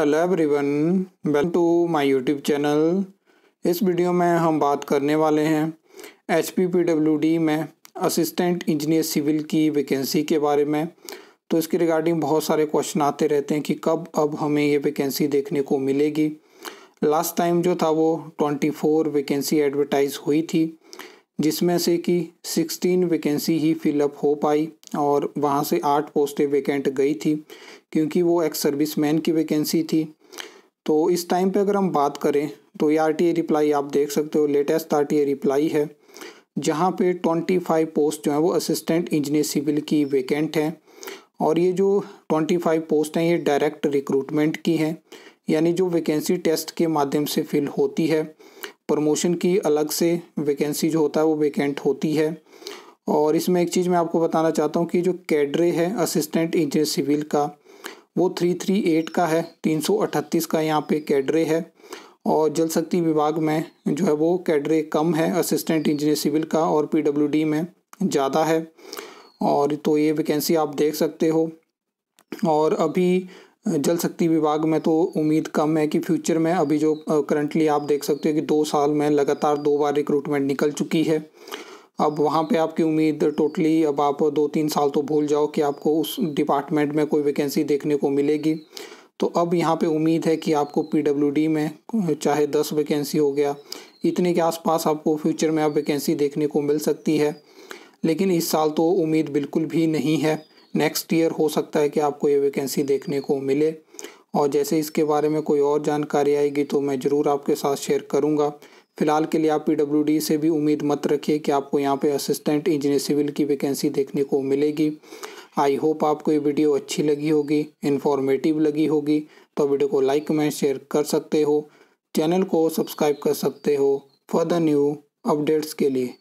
Hello everyone welcome to my YouTube channel इस video में हम बात करने वाले हैं एच पी में असिस्टेंट इंजीनियर सिविल की वैकेंसी के बारे में। तो इसके रिगार्डिंग बहुत सारे क्वेश्चन आते रहते हैं कि कब, अब हमें ये वैकेंसी देखने को मिलेगी। लास्ट टाइम जो था वो ट्वेंटी फोर वैकेंसी एडवर्टाइज हुई थी। जिसमें से कि सिक्सटीन वैकेंसी ही फिलअप हो पाई और वहाँ से आठ पोस्टें वैकेंट गई थी, क्योंकि वो एक्स सर्विसमैन की वैकेंसी थी। तो इस टाइम पे अगर हम बात करें तो ये आर रिप्लाई आप देख सकते हो लेटेस्ट आर रिप्लाई है, जहाँ पे ट्वेंटी फाइव पोस्ट जो है वो असिस्टेंट इंजीनियर सिविल की वैकेंट हैं। और ये जो ट्वेंटी फाइव पोस्ट हैं, ये डायरेक्ट रिक्रूटमेंट की हैं। यानी जो वैकेंसी टेस्ट के माध्यम से फिल होती है प्रमोशन की अलग से वैकेंसी जो होता है वो वैकेंट होती है। और इसमें एक चीज़ मैं आपको बताना चाहता हूँ कि जो कैडरे है असिस्टेंट इंजीनियर सिविल का, वो थ्री थ्री एट का है, तीन सौ अठतीस का यहाँ पे कैडरे है। और जल शक्ति विभाग में जो है वो कैडरे कम है असिस्टेंट इंजीनियर सिविल का और पीडब्ल्यूडी में ज़्यादा है। और तो ये वैकेंसी आप देख सकते हो। और अभी जल शक्ति विभाग में तो उम्मीद कम है कि फ्यूचर में अभी जो करंटली आप देख सकते हो कि दो साल में लगातार दो बार रिक्रूटमेंट निकल चुकी है। अब वहाँ पे आपकी उम्मीद टोटली अब आप दो तीन साल तो भूल जाओ कि आपको उस डिपार्टमेंट में कोई वैकेंसी देखने को मिलेगी। तो अब यहाँ पे उम्मीद है कि आपको पीडब्ल्यूडी में, चाहे दस वैकेंसी हो गया, इतने के आसपास आपको फ्यूचर में अब वैकेंसी देखने को मिल सकती है। लेकिन इस साल तो उम्मीद बिल्कुल भी नहीं है। नेक्स्ट ईयर हो सकता है कि आपको ये वैकेंसी देखने को मिले। और जैसे इसके बारे में कोई और जानकारी आएगी तो मैं ज़रूर आपके साथ शेयर करूँगा। फ़िलहाल के लिए आप पीडब्ल्यूडी से भी उम्मीद मत रखिए कि आपको यहाँ पे असिस्टेंट इंजीनियर सिविल की वैकेंसी देखने को मिलेगी। आई होप आपको ये वीडियो अच्छी लगी होगी इन्फॉर्मेटिव लगी होगी तो वीडियो को लाइक कमेंट शेयर कर सकते हो। चैनल को सब्सक्राइब कर सकते हो। फर्दर न्यू अपडेट्स के लिए।